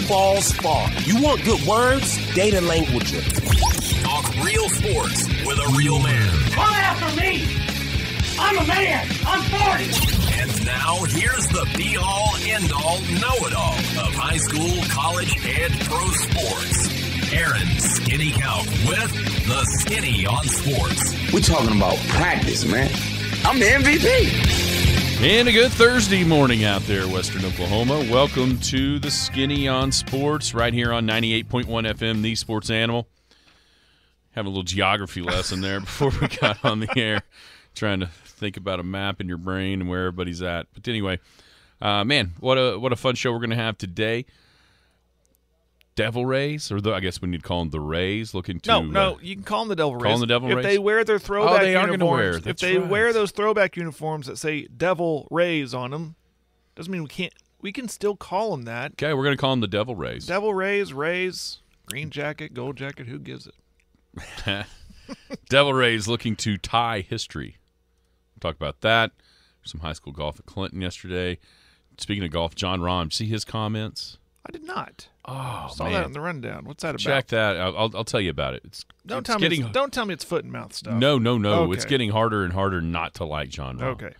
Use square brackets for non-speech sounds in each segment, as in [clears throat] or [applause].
no balls far. You want good words? Data language. Talk real sports with a real man. Come after me! I'm a man! I'm 40! And now here's the be all end all know it all of high school, college, and pro sports. Aaron Skinny Count with the Skinny on Sports. We're talking about practice, man. I'm the MVP. And a good Thursday morning out there, Western Oklahoma. Welcome to the Skinny on Sports, right here on 98.1 FM, the Sports Animal. Having a little geography lesson there [laughs] before we got on the air, trying to think about a map in your brain and where everybody's at. But anyway, uh, man, what a what a fun show we're going to have today. Devil Rays, or the, I guess we need to call them the Rays, looking to No, no, uh, you can call them the Devil Rays. call them the Devil if Rays? they wear their throwback Oh, they are gonna uniforms, wear, if they right. wear those throwback uniforms that say Devil Rays on them, doesn't mean we can't. We can still call them that. okay, we're going to call them the Devil Rays. Devil Rays, Rays, green jacket, gold jacket. Who gives it? [laughs] Devil Rays looking to tie history. We'll talk about that. Some high school golf at Clinton yesterday. Speaking of golf, Jon Rahm, see his comments? I did not. Oh, Saw man. that in the rundown. What's that about? Check that. I'll, I'll, I'll tell you about it. It's, Don't it's tell getting me. It's, don't tell me it's foot and mouth stuff. no, no, no. It's getting harder and harder not to like Jon Rahm. Okay.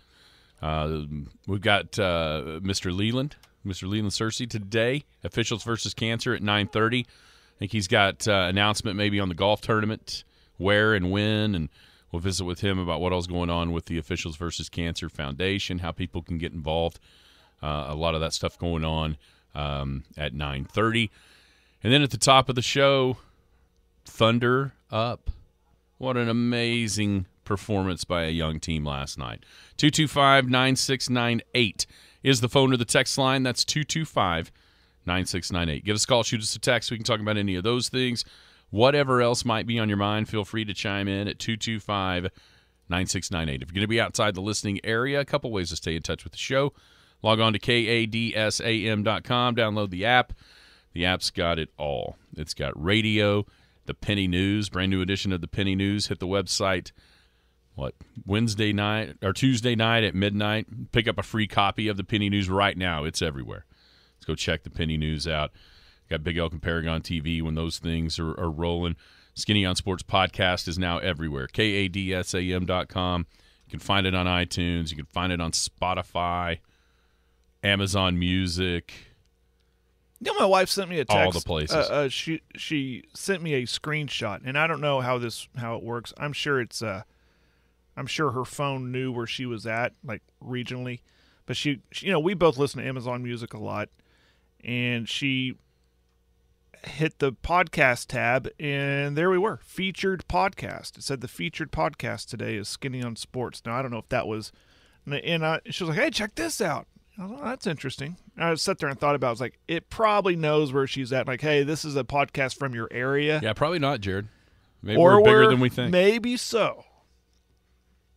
Uh, we've got uh, Mr. Leland, Mr. Leland Cersei today. Officials versus Cancer at nine thirty. I think he's got uh, announcement maybe on the golf tournament, where and when, and we'll visit with him about what else going on with the Officials versus Cancer Foundation, how people can get involved. Uh, a lot of that stuff going on um, at nine thirty, and then at the top of the show, Thunder up. What an amazing performance by a young team last night. 225 9698 is the phone or the text line. That's 225 9698. Give us a call, shoot us a text. We can talk about any of those things. Whatever else might be on your mind, feel free to chime in at 225 9698. If you're going to be outside the listening area, a couple ways to stay in touch with the show. Log on to kadsam.com, download the app. The app's got it all. It's got radio, the Penny News, brand new edition of the Penny News. Hit the website, what, Wednesday night or Tuesday night at midnight. Pick up a free copy of the Penny News right now. It's everywhere. Let's go check the Penny News out. Got Big Elk and Paragon TV when those things are, are rolling. Skinny on Sports podcast is now everywhere. KADSAM.com. You can find it on iTunes. You can find it on Spotify, Amazon Music. You know, my wife sent me a text. All the places. Uh, uh, she she sent me a screenshot, and I don't know how this how it works. I'm sure it's uh, I'm sure her phone knew where she was at, like regionally. But she, she you know, we both listen to Amazon Music a lot, and she hit the podcast tab, and there we were, featured podcast. It said the featured podcast today is Skinny on Sports. Now I don't know if that was, and- and I, she was like, "Hey, check this out." Like, oh, that's interesting. I sat there and thought about. it. I was like, it probably knows where she's at. Like, hey, this is a podcast from your area, Yeah, probably not, Jared. Maybe or we're bigger we're- than we think. Maybe so.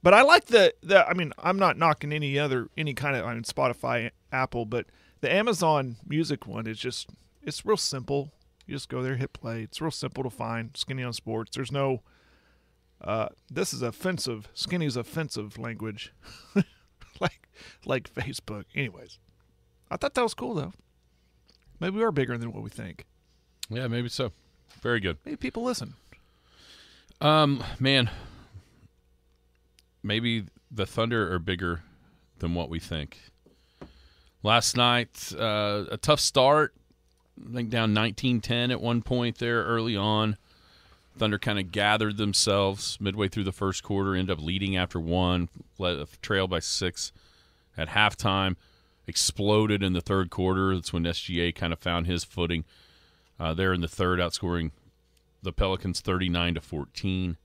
But I like the the. I mean, I'm not knocking any other any kind of I mean Spotify, Apple, but the Amazon Music one is just it's real simple. You just go there, hit play. It's real simple to find. Skinny on Sports. There's no. Uh, this is offensive. Skinny's offensive language, [laughs] like Facebook. Anyways, I thought that was cool though. Maybe we are bigger than what we think. Yeah, maybe so. Very good. Maybe people listen. Um, man, maybe the Thunder are bigger than what we think. Last night, uh, a tough start. I think down 19-10 at one point there early on. Thunder kind of gathered themselves midway through the first quarter, end up leading after one, led trail by six at halftime. Exploded in the third quarter. That's when SGA kind of found his footing uh, there in the third, outscoring the Pelicans 39 to 14,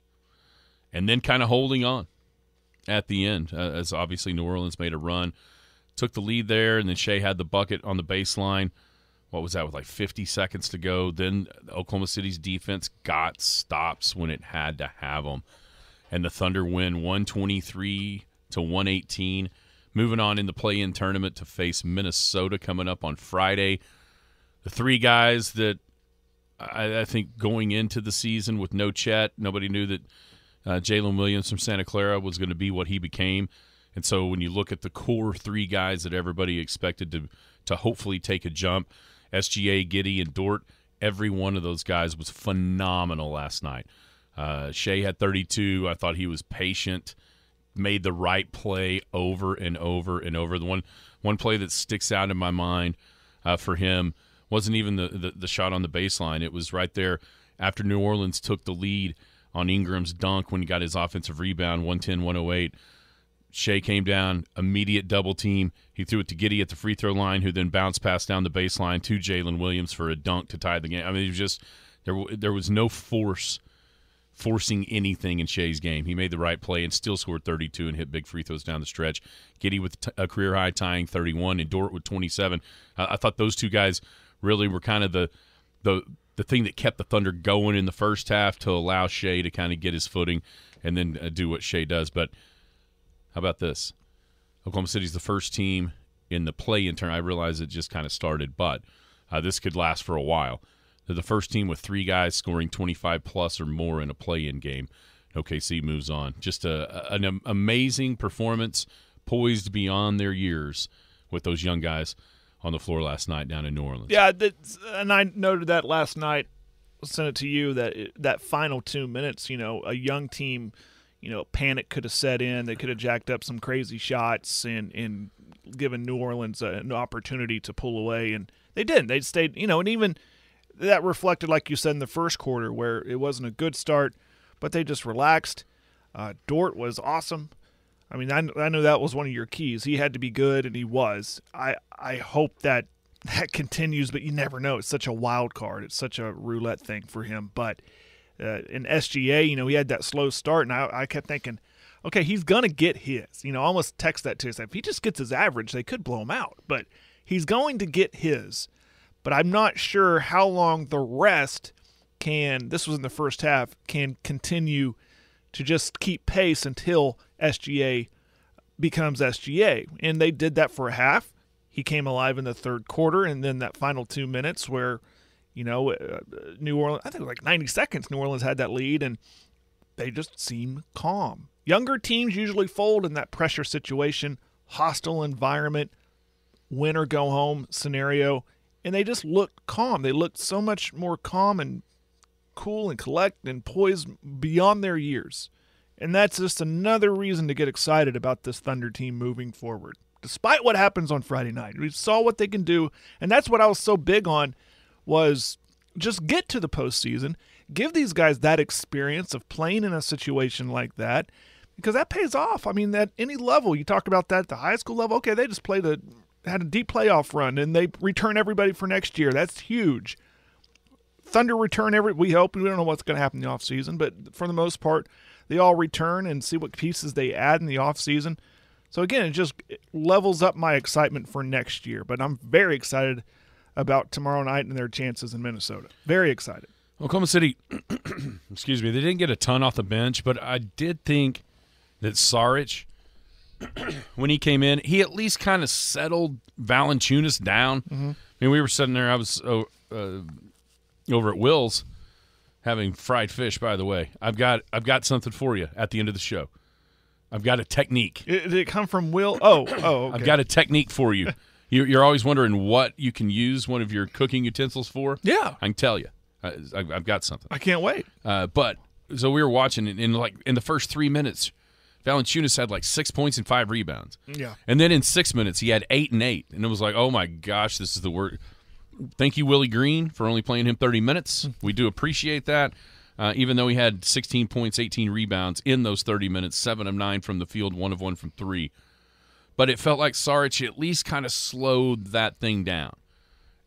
and then kind of holding on at the end, uh, as obviously New Orleans made a run, took the lead there, and then Shai had the bucket on the baseline. What was that with like 50 seconds to go? Then Oklahoma City's defense got stops when it had to have them, and the Thunder win 123 to 118. Moving on in the play-in tournament to face Minnesota coming up on Friday. The three guys that I, I think going into the season with no Chet, nobody knew that uh, Jalen Williams from Santa Clara was going to be what he became. And so when you look at the core three guys that everybody expected to to hopefully take a jump, SGA, Giddey, and Dort. Every one of those guys was phenomenal last night. Uh, Shai had 32. I thought he was patient, made the right play over and over and over. The one one play that sticks out in my mind uh, for him wasn't even the, the the shot on the baseline. It was right there after New Orleans took the lead on Ingram's dunk when he got his offensive rebound, 110 108. Shai came down, immediate double team. He threw it to Giddey at the free throw line, who then bounced past down the baseline to Jalen Williams for a dunk to tie the game. I mean, it was just there. There was no force forcing anything in Shai's game. He made the right play and still scored 32 and hit big free throws down the stretch. Giddey with a career high tying 31 and Dort with 27. Uh, I thought those two guys really were kind of the the the thing that kept the Thunder going in the first half to allow Shai to kind of get his footing and then uh, do what Shai does. But how about this? Oklahoma City's the first team in the play-in turn. I realize it just kind of started, but uh, this could last for a while. They're the first team with three guys scoring 25 plus or more in a play-in game. OKC moves on. Just a, an amazing performance, poised beyond their years with those young guys on the floor last night down in New Orleans. Yeah, and I noted that last night. Sent it to you that that final two minutes. You know, a young team. You know, panic could have set in. They could have jacked up some crazy shots and and given New Orleans an opportunity to pull away, and they didn't. They stayed. You know, and even that reflected, like you said, in the first quarter where it wasn't a good start, but they just relaxed. Uh, Dort was awesome. I mean, I, I know that was one of your keys. He had to be good, and he was. I I hope that [laughs] that continues, but you never know. It's such a wild card. It's such a roulette thing for him. But uh, in SGA, you know, he had that slow start, and I, I kept thinking, okay, he's gonna get his. You know, almost text that to us. If he just gets his average, they could blow him out. But he's going to get his but I'm not sure how long the rest can, this was in the first half, can continue to just keep pace until SGA becomes SGA. And they did that for a half. He came alive in the third quarter, and then that final two minutes where, you know, uh, New Orleans, I think like 90 seconds, New Orleans had that lead, and they just seem calm. Younger teams usually fold in that pressure situation, hostile environment, win or go home scenario and they just looked calm. They looked so much more calm and cool and collect and poised beyond their years. And that's just another reason to get excited about this Thunder team moving forward. Despite what happens on Friday night, we saw what they can do, and that's what I was so big on was just get to the postseason, give these guys that experience of playing in a situation like that, because that pays off. I mean, at any level, you talk about that, at the high school level, okay, they just play the had a deep playoff run and they return everybody for next year. That's huge. Thunder return every we hope. We don't know what's going to happen in the offseason, but for the most part, they all return and see what pieces they add in the offseason. So again, it just levels up my excitement for next year, but I'm very excited about tomorrow night and their chances in Minnesota. Very excited. Oklahoma City, [clears throat] excuse me, they didn't get a ton off the bench, but I did think that Saric [clears throat] when he came in, he at least kind of settled Valanciunas down. Mm-hmm. I mean, we were sitting there. I was uh, uh, over at Will's having fried fish. By the way, I've got I've got something for you at the end of the show. I've got a technique. It, Did it come from Will? Oh, oh, [clears throat] okay. I've got a technique for you. [laughs] You're always wondering what you can use one of your cooking utensils for. Yeah, I can tell you. I've got something. I can't wait. Uh, but so we were watching, in like in the first three minutes, Valanciunas had like six points and five rebounds. Yeah. And then in six minutes, he had eight and eight. And it was like, oh my gosh, this is the word. Thank you, Willie Green, for only playing him 30 minutes. We do appreciate that. Uh, even though he had 16 points, 18 rebounds in those 30 minutes, seven of nine from the field, one of one from three. But it felt like Saric at least kind of slowed that thing down.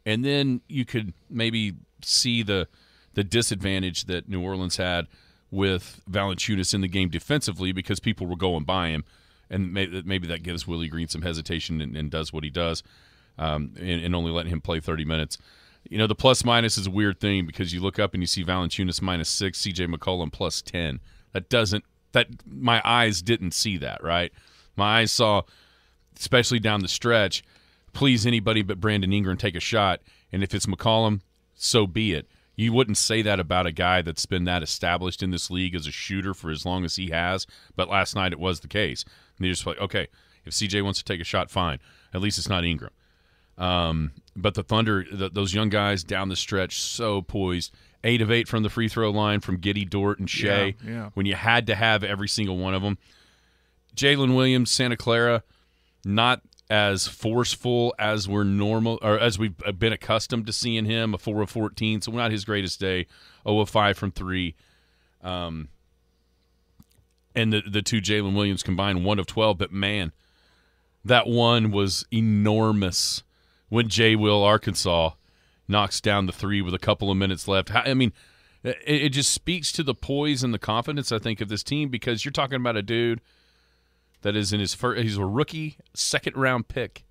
And then you could maybe see the the disadvantage that New Orleans had – with Valanciunas in the game defensively because people were going by him, and maybe, maybe that gives Willie Green some hesitation and, and does what he does, um, and, and, only letting him play 30 minutes. You know, the plus minus is a weird thing because you look up and you see Valanciunas minus six, C.J. McCollum plus 10. That doesn't that my eyes didn't see that right. My eyes saw, especially down the stretch, please anybody but Brandon Ingram take a shot, and if it's McCollum, so be it you wouldn't say that about a guy that's been that established in this league as a shooter for as long as he has. But last night it was the case. And you're just like, okay, if CJ wants to take a shot, fine. At least it's not Ingram. Um, but the Thunder, th those young guys down the stretch, so poised. Eight of eight from the free throw line from Giddey, Dort, and Shai. Yeah, yeah. When you had to have every single one of them. Jalen Williams, Santa Clara, not as forceful as we're normal or as we've been accustomed to seeing him. A four of fourteen, so not his greatest day. Oh of five from three. Um, and the the two Jalen Williams combined one of twelve, but man, that one was enormous when Jay Will Arkansas knocks down the three with a couple of minutes left. I mean, it, it just speaks to the poise and the confidence I think of this team because you're talking about a dude that is in his first. He's a rookie, second round pick,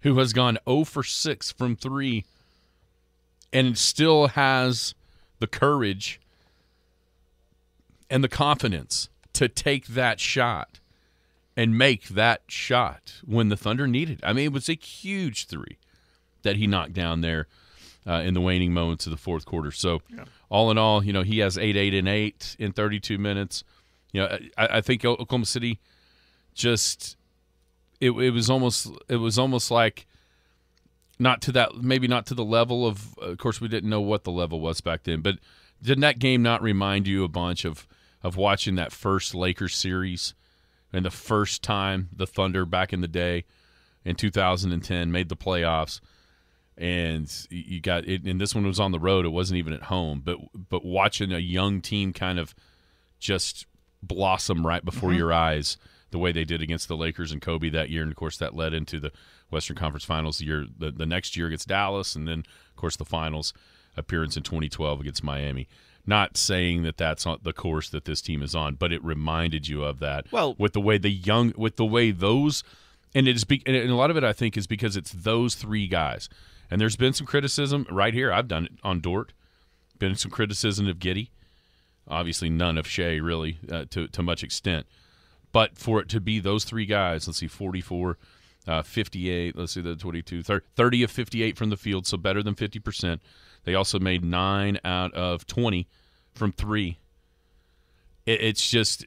who has gone 0 for six from three, and still has the courage and the confidence to take that shot and make that shot when the Thunder needed. I mean, it was a huge three that he knocked down there uh, in the waning moments of the fourth quarter. So, all in all, you know, he has eight, eight, and eight in 32 minutes. You know, I, I think Oklahoma City just it, it was almost it was almost like not to that maybe not to the level of of course we didn't know what the level was back then but didn't that game not remind you a bunch of of watching that first Lakers series and the first time the Thunder back in the day in 2010 made the playoffs? And you got it and this one was on the road. It wasn't even at home but but watching a young team kind of just blossom right before mm-hmm. your eyes the way they did against the Lakers and Kobe that year and of course that led into the Western Conference Finals the year the, the next year against Dallas and then of course the finals appearance in 2012 against Miami not saying that that's on the course that this team is on but it reminded you of that Well- with the way the young with the way those and it's be, and a lot of it I think is because it's those three guys. And there's been some criticism right here. I've done it on Dort. Been some criticism of Giddey. Obviously, none of Shai really uh, to to much extent. But for it to be those three guys, let's see, 44, uh, 58, let's see, the 22, 30, 30 of 58 from the field, so better than 50%. They also made nine out of 20 from three. It, it's just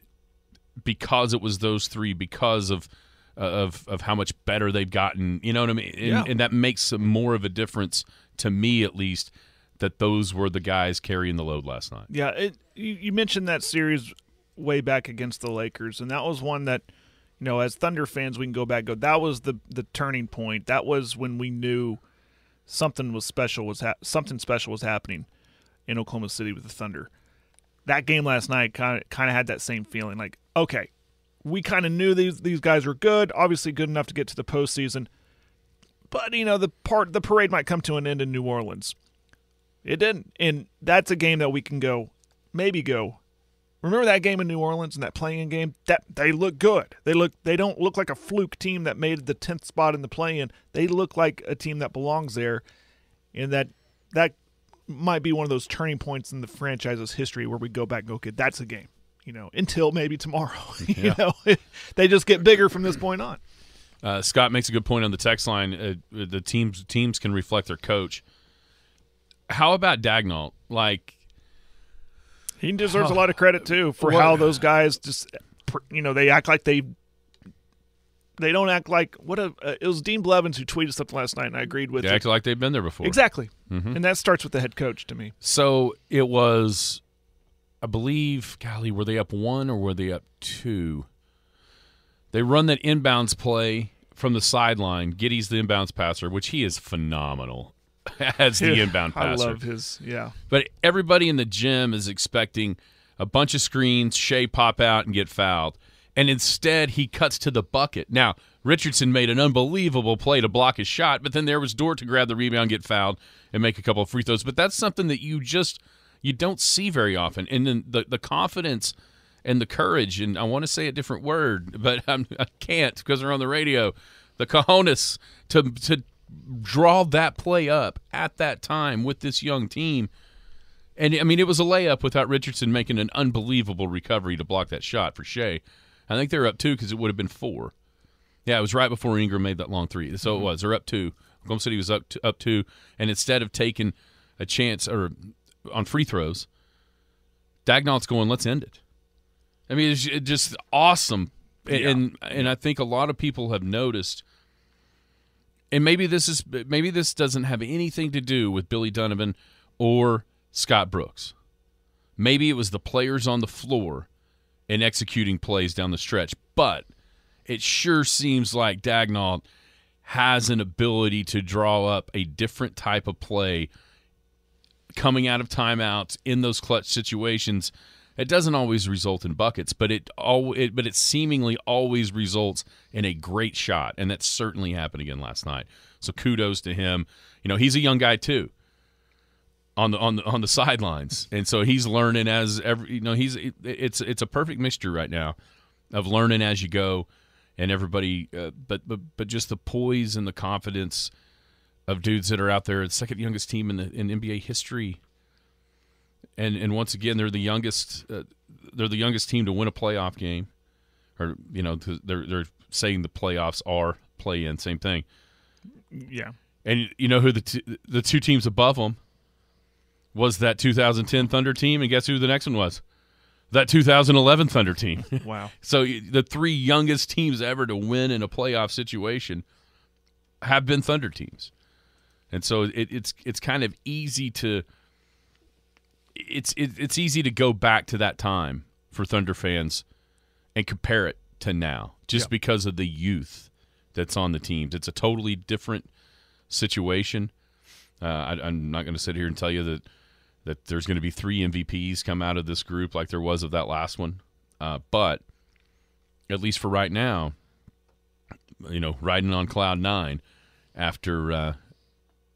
because it was those three, because of of of how much better they've gotten. You know what I mean? And, Yeah. and that makes more of a difference to me, at least, that those were the guys carrying the load last night. Yeah, it, you, you mentioned that series way back against the Lakers, and that was one that, you know, as Thunder fans, we can go back. Go, that was the the turning point. That was when we knew something was special was hap something special was happening in Oklahoma City with the Thunder. That game last night kind of kind of had that same feeling. Like, okay, we kind of knew these these guys were good, obviously good enough to get to the postseason, but you know the part the parade might come to an end in New Orleans. It didn't, and that's a game that we can go, maybe go. Remember that game in New Orleans and that playing game? That they look good. They look. They don't look like a fluke team that made the tenth spot in the play-in. They look like a team that belongs there, and that that might be one of those turning points in the franchise's history where we go back and go, okay, that's a game. You know, until maybe tomorrow. [laughs] you know, [laughs] they just get bigger from this point on. Uh, Scott makes a good point on the text line. Uh, the teams teams can reflect their coach. How about Daigneault? Like, He deserves a lot of credit too for Well- how those guys just, you know, they act like they. They don't act like what a. Uh, it was Dean Blevins who tweeted something last night, and I agreed with they it. act like they've been there before. Exactly, Mm-hmm. and that starts with the head coach to me. So it was, I believe, golly, were they up one or were they up two? They run that inbounds play from the sideline. Giddey's the inbounds passer, which he is phenomenal [laughs] as the [laughs] inbound pass. I love his. Yeah, But everybody in the gym is expecting a bunch of screens, Shai pop out and get fouled. And instead, he cuts to the bucket. Now, Richardson made an unbelievable play to block his shot, but then there was Dort to grab the rebound, get fouled, and make a couple of free throws. But that's something that you just you don't see very often. And then the the confidence and the courage, and I want to say a different word, but [laughs] I'm, I can't because they're on the radio. The cojones to to draw that play up at that time with this young team. And I mean, it was a layup without Richardson making an unbelievable recovery to block that shot for Shai. I think they're up two because it would have been four. Yeah, it was right before Ingram made that long three. So it mm-hmm. was. They're up two. Oklahoma City was up to, up two, and instead of taking a chance or on free throws, Daigneault's going, "Let's end it." I mean, it's just awesome, and, and and I think a lot of people have noticed and maybe this is maybe this doesn't have anything to do with Billy Donovan or Scott Brooks. Maybe it was the players on the floor and executing plays down the stretch, but it sure seems like Daigneault has an ability to draw up a different type of play coming out of timeouts in those clutch situations. It doesn't always result in buckets, but it all it, but it seemingly always results in a great shot, and that certainly happened again last night. So kudos to him. You know, he's a young guy too on the on the on the [laughs] sidelines, and so he's learning as every you know he's it's it's a perfect mixture right now of learning as you go, and everybody, uh, but but but just the poise and the confidence of dudes that are out there, the second youngest team in the in NBA history, and and once again they're the youngest uh, they're the youngest team to win a playoff game, or you know they're they're saying the playoffs are play in same thing, Yeah. and you know who the t- the two teams above them was that 2010 Thunder team, and guess who the next one was? That 2011 Thunder team. [laughs] Wow. so the three youngest teams ever to win in a playoff situation have been Thunder teams, and so it, it's it's kind of easy to it's it, it's easy to go back to that time for Thunder fans and compare it to now, just Yeah. because of the youth that's on the teams. It's a totally different situation. Uh, I, I'm not going to sit here and tell you that that there's going to be three MVPs come out of this group like there was of that last one, uh, but at least for right now, you know, riding on cloud nine after uh,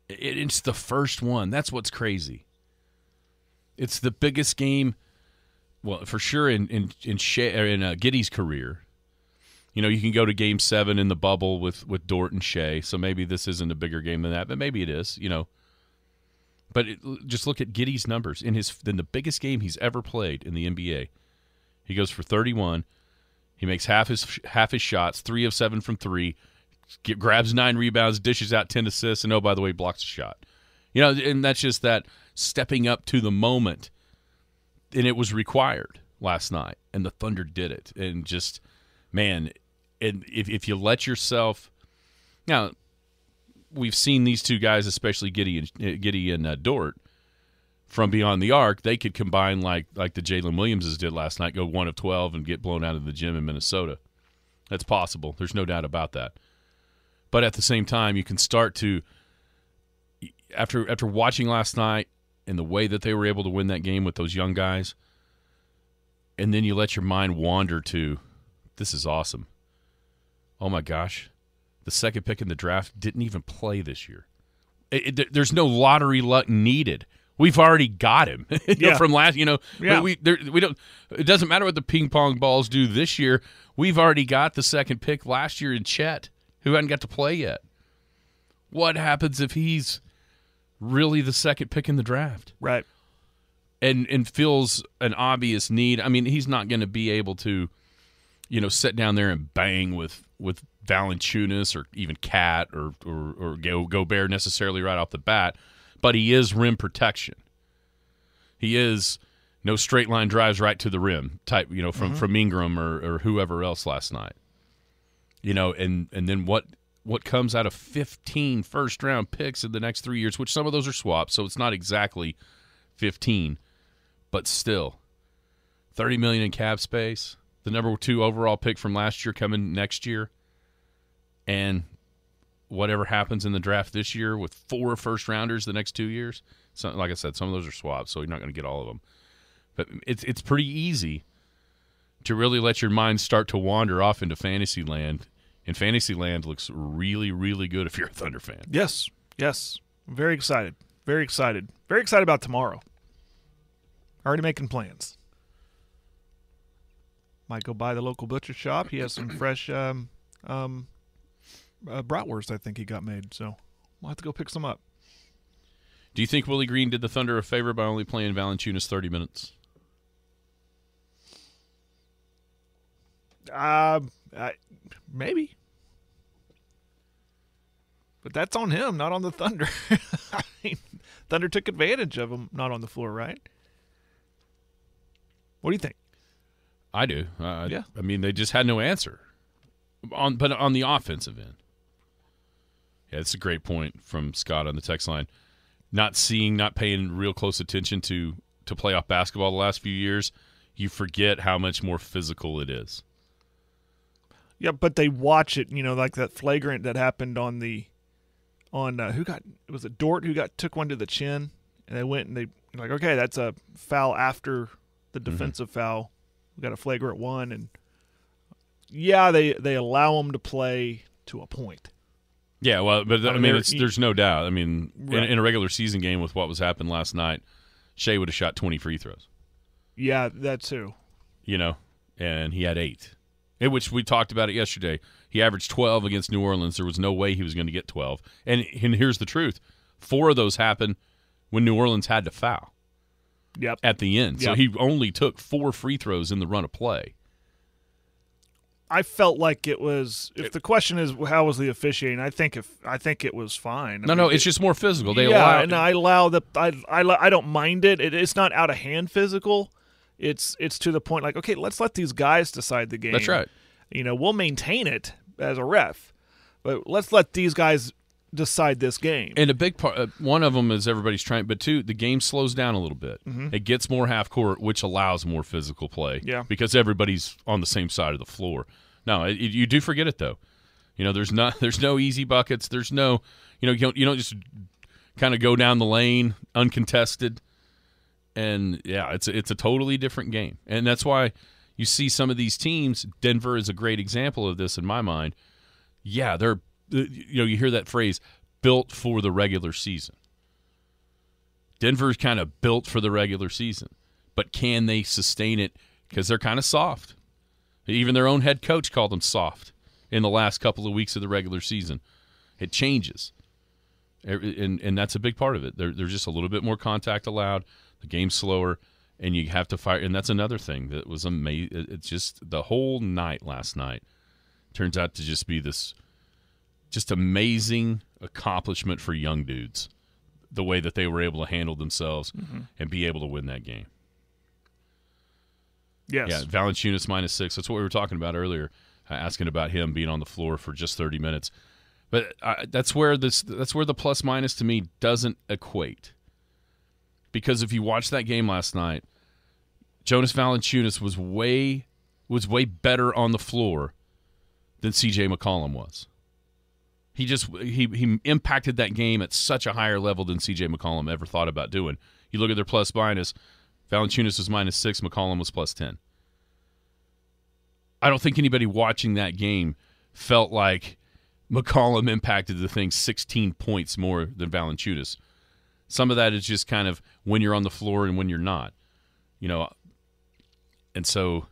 it, it's the first one. That's what's crazy. It's the biggest game, well, for sure in in in, Shai, in uh, Giddey's career. You know, you can go to Game Seven in the bubble with with Dort and Shai, so maybe this isn't a bigger game than that, but maybe it is. You know, but it, just look at Giddey's numbers in his in the biggest game he's ever played in the NBA. He goes for 31. He makes half his half his shots, three of seven from three, get, grabs nine rebounds, dishes out ten assists, and oh by the way, blocks a shot. You know, and that's just that stepping up to the moment, and it was required last night, and the Thunder did it, and just man, and if if you let yourself now, we've seen these two guys, especially Giddey and Giddey and uh, Dort, from beyond the arc. They could combine like like the Jalen Williamses did last night, go one of twelve and get blown out of the gym in Minnesota. That's possible. There's no doubt about that. But at the same time, you can start to after after watching last night and the way that they were able to win that game with those young guys, and then you let your mind wander to, this is awesome. Oh my gosh, the second pick in the draft didn't even play this year. It, it, there's no lottery luck needed. We've already got him [laughs] you know, from last. You know, Yeah. we there, we don't. It doesn't matter what the ping pong balls do this year. We've already got the second pick last year in Chet, who hadn't got to play yet. What happens if he's really the second pick in the draft? Right. and and feels an obvious need. I mean, he's not going to be able to, you know, sit down there and bang with with Valanciunas or even Cat or or, or Go Gobert necessarily right off the bat, but he is rim protection. He is no straight line drives right to the rim type, you know, from mm-hmm. from Ingram or, or whoever else last night. You know, and and then what what comes out of 15 first round picks in the next 3 years, which some of those are swaps, so it's not exactly 15 but still 30 million in cap space the number two overall pick from last year coming next year and whatever happens in the draft this year with four first rounders the next two years so, like i said some of those are swaps so you're not going to get all of them but it's it's pretty easy to really let your mind start to wander off into fantasy land and fantasy land looks really really good if you're a thunder fan Yes. Yes. Very excited. Very excited. Very excited about tomorrow. Already making plans. Might go by the local butcher shop. He has some [clears throat] fresh um, um, uh, bratwurst. I think he got made. So we'll have to go pick some up. do you think willie green did the thunder a favor by only playing valanciunas 30 minutes Uh, I, maybe. But that's on him, not on the Thunder. [laughs] I mean, Thunder took advantage of him not on the floor, right? What do you think? I do. Uh, Yeah. I mean, they just had no answer on, but on the offensive end, Yeah, that's a great point from Scott on the text line. Not seeing, not paying real close attention to to playoff basketball the last few years, you forget how much more physical it is. Yeah, but they watch it. You know, like that flagrant that happened on the on uh, who got was it Dort who got took one to the chin, and they went and they like okay, that's a foul after the Mm-hmm. defensive foul. We got a flagrant one, and yeah, they they allow them to play to a point. Yeah, well, but I mean, there's no doubt. I mean, in, Right. in a regular season game with what was happening last night, Shai would have shot 20 free throws. Yeah, that too. you know, and he had eight, in which we talked about it yesterday. He averaged 12 against New Orleans. There was no way he was going to get 12. And, and here's the truth four of those happened when New Orleans had to foul Yep. at the end. So Yep. he only took four free throws in the run of play. I felt like it was. If the question is how was the officiating, I think if I think it was fine. I No, mean, no, it- it's just more physical. They yeah, allow and I allow the I I, I don't mind it. it. It's not out of hand physical. It's it's to the point like okay, let's let these guys decide the game. That's right. You know, we'll maintain it as a ref, but let's let these guys decide this game. And a big part, uh, one of them is everybody's trying, but two, the game slows down a little bit. It gets more half court, which allows more physical play. Mm-hmm. Yeah. because everybody's on the same side of the floor. No, it, you do forget it though. You know, there's not, [laughs] there's no easy buckets. There's no, you know, you don't, you don't just kind of go down the lane uncontested. And yeah, it's a, it's a totally different game, and that's why you see some of these teams. Denver is a great example of this in my mind. Yeah, they're you know you hear that phrase built for the regular season. Denver's kind of built for the regular season, but can they sustain it? Because they're kind of soft. Even their own head coach called them soft in the last couple of weeks of the regular season. It changes, and and that's a big part of it. There, there's just a little bit more contact allowed. The game's slower, and you have to fight. And that's another thing that was amazing. It's just the whole night last night turns out to just be this just amazing accomplishment for young dudes. The way that they were able to handle themselves and be able to win that game. yes. Yeah, Valanciunas minus six. That's what we were talking about earlier, uh, asking about him being on the floor for just thirty minutes. But uh, that's where this that's where the plus minus to me doesn't equate. Because if you watch that game last night, Jonas Valanciunas was way was way better on the floor than C.J. McCollum was. He just he he impacted that game at such a higher level than C.J. McCollum ever thought about doing. You look at their plus minus. Valanciunas was minus six. McCollum was plus ten. I don't think anybody watching that game felt like McCollum impacted the thing 16 points more than Valanciunas. Some of that is just kind of when you're on the floor and when you're not, you know. And so,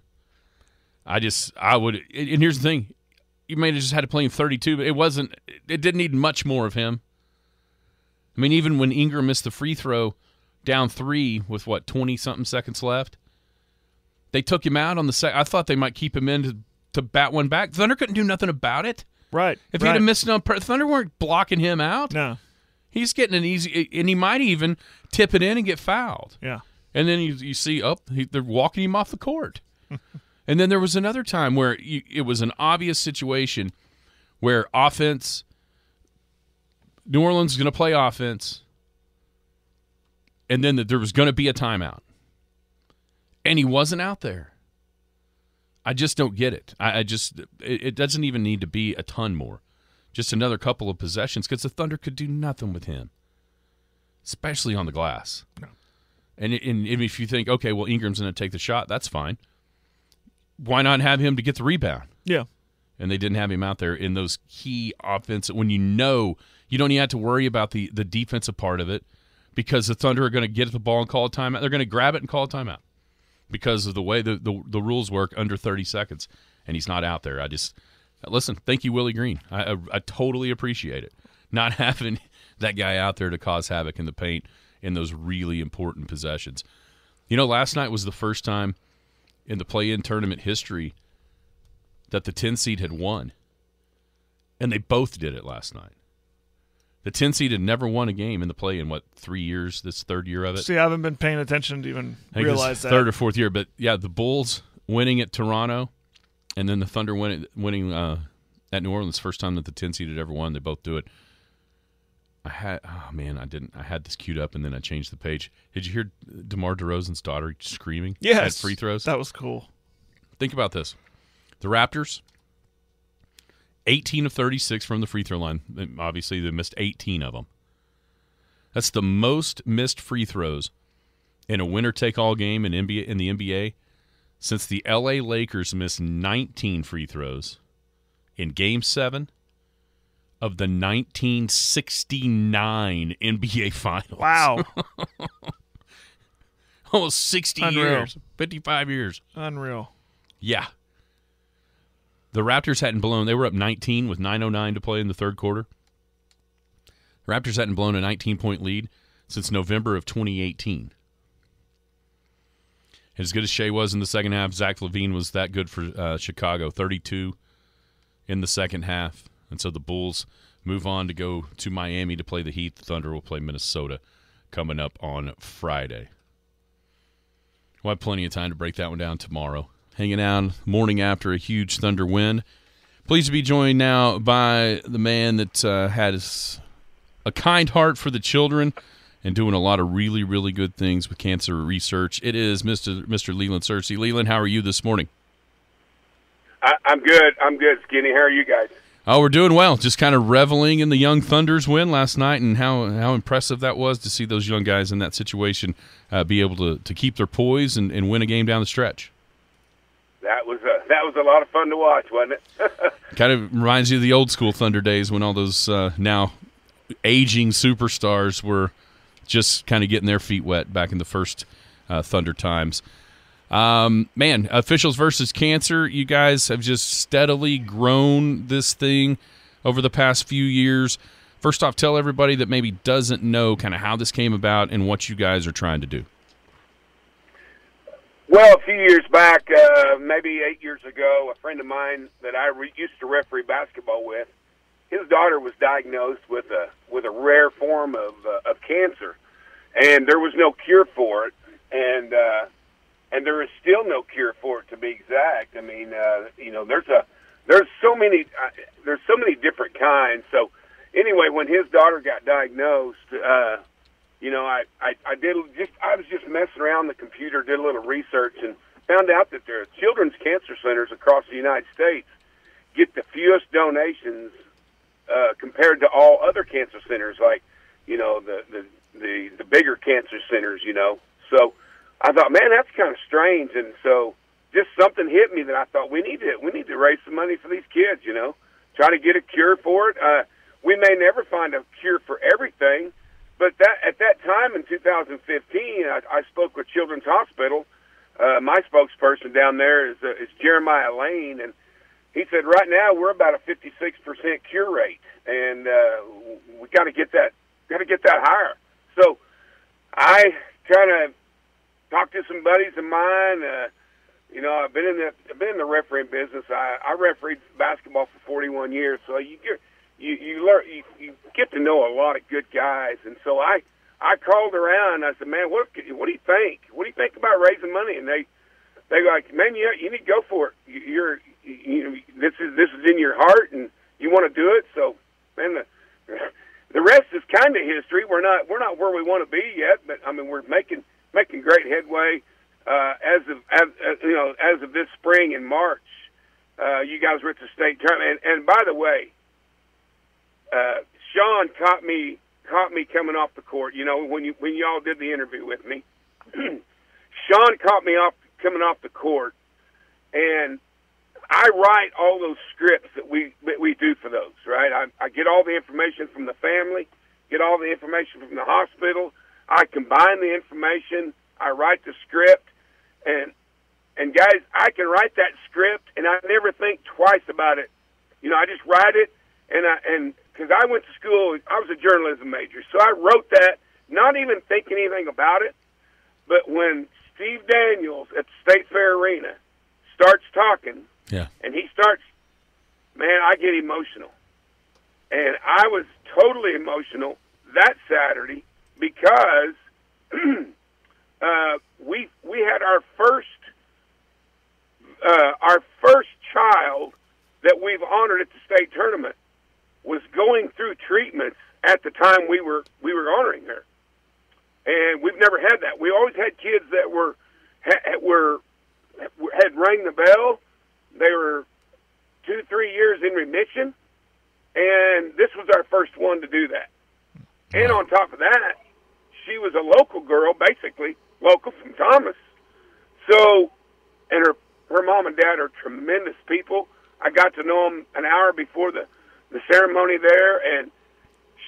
I just I would. And here's the thing: you may have just had to play him 32, but it wasn't. It didn't need much more of him. I mean, even when Ingram missed the free throw, down three with what 20 something seconds left, they took him out on the sec. I thought they might keep him in to, to bat one back. Thunder couldn't do nothing about it. Right. If right. he'd have missed no, Thunder weren't blocking him out. No. He's getting an easy, and he might even tip it in and get fouled. Yeah. And then you, you see, oh, they're walking him off the court. [laughs] and then there was another time where you, it was an obvious situation where offense, New Orleans is going to play offense, and then there was going to be a timeout. And he wasn't out there. I just don't get it. I, I just, it, it doesn't even need to be a ton more. Just another couple of possessions because the Thunder could do nothing with him, especially on the glass. And, and if you think, okay, well, Ingram's going to take the shot, that's fine. Why not have him to get the rebound? Yeah. And they didn't have him out there in those key offensive when you know you don't even have to worry about the, the defensive part of it because the Thunder are going to get the ball and call a timeout. They're going to grab it and call a timeout because of the way the, the, the rules work under 30 seconds. And he's not out there. I just, Uh, listen, thank you, Willie Green. I, I, I totally appreciate it. Not [laughs] having that guy out there to cause havoc in the paint in those really important possessions. You know, last night was the first time in the play-in tournament history that the 10 seed had won. And they both did it last night. The 10 seed had never won a game in the play in what, 3 years, this third year of it. See, I haven't been paying attention to even realize that. third or fourth year, but yeah, the Bulls winning at Toronto and then the Thunder winning winning uh, at New Orleans first time that the 10 seed had ever won. They both do it. I had oh man, I didn't. I had this queued up and then I changed the page. Did you hear DeMar DeRozan's daughter screaming? Yes, at free throws. That was cool. Think about this: the Raptors, eighteen of thirty-six from the free throw line. Obviously, they missed eighteen of them. That's the most missed free throws in a winner-take-all game in NBA in the NBA since the LA Lakers missed 19 free throws in Game Seven of the 1969 NBA [laughs] Finals. Wow, [laughs] almost 60 Unreal. years, 55 years. unreal. Yeah. The Raptors hadn't blown. They were up 19 with 9:09 to play in the third quarter. The Raptors hadn't blown a 19-point lead since November of 2018. As good as Shai was in the second half, Zach LaVine was that good for uh, Chicago, 32 in the second half, and so the Bulls move on to go to Miami to play the Heat. The Thunder will play Minnesota coming up on Friday. We'll have plenty of time to break that one down tomorrow. Hanging out morning after a huge Thunder win. Pleased to be joined now by the man that uh, has a kind heart for the children and doing a lot of really, really good things with cancer research. It is Mr. Mr. Leland Cersei. Leland, how are you this morning? I, I'm good. I'm good, Skinny. How are you guys? Oh, we're doing well. Just kind of reveling in the young Thunder's win last night and how how impressive that was to see those young guys in that situation uh, be able to, to keep their poise and, and win a game down the stretch. That was a, that was a lot of fun to watch, wasn't it? [laughs] Kind of reminds you of the old school Thunder days when all those uh, now aging superstars were just kind of getting their feet wet back in the first uh, Thunder times. Um, man, officials versus cancer. You guys have just steadily grown this thing over the past few years. First off, tell everybody that maybe doesn't know kind of how this came about and what you guys are trying to do. well, a few years back, uh, maybe eight years ago, a friend of mine that I re- used to referee basketball with, his daughter was diagnosed with a with a rare form of uh, of cancer, and there was no cure for it, and uh, and there is still no cure for it to be exact. I mean, uh, you know, there's a there's so many uh, there's so many different kinds. So anyway, when his daughter got diagnosed, uh, you know, I, I I did just I was just messing around the computer, did a little research, and found out that there are children's cancer centers across the United States get the fewest donations uh, compared to all other cancer centers, like you know the the the, the bigger cancer centers. You know, so I thought, man, that's kind of strange, and so just something hit me that I thought we need to we need to raise some money for these kids. You know, try to get a cure for it. Uh, we may never find a cure for everything, but that at that time in 2015, I, I spoke with Children's Hospital. Uh, my spokesperson down there is uh, is Jeremiah Lane, and he said right now we're about a 56% cure rate, and uh, we got to get that got to get that higher. So I kind of talked to some buddies of mine. Uh, you know, I've been in the I've been in the refereeing business. I, I refereed basketball for 41 years, so you get you you learn you, you get to know a lot of good guys, and so I I called around. I said, man, what what do you think? What do you think about raising money? And they they like, man, you you need to go for it. You- You're you know this is this is in your heart, and you want to do it. So, man, the the rest is kind of history. We're not we're not where we want to be yet, but I mean we're making making great headway. Uh, as of as, uh, you know, as of this spring in March, uh, you guys were at the state tournament. And, and by the way, uh, Sean caught me caught me coming off the court. You know when you when y'all did the interview with me, [clears throat] Sean caught me off coming off the court, and I write all those scripts that we that we do for those. Right, I, I get all the information from the family, get all the information from the hospital. I combine the information. I write the script, and and guys, I can write that script, and I never think twice about it. You know, I just write it, and I and because I went to school, I was a journalism major, so I wrote that, not even thinking anything about it. But when Steve Daniels at the State Fair Arena starts talking, Yeah. and he starts, man, I get emotional, and I was totally emotional that Saturday because [clears throat] uh, we we had our first uh, our first child that we've honored at the state tournament was going through treatments at the time we were we were honoring her, and we've never had that. We always had kids that were ha- were had rang the bell. They were two three years in remission, and this was our first one to do that. And on top of that, she was a local girl, basically local from Thomas. So, and her her mom and dad are tremendous people. I got to know them an hour before the the ceremony there, and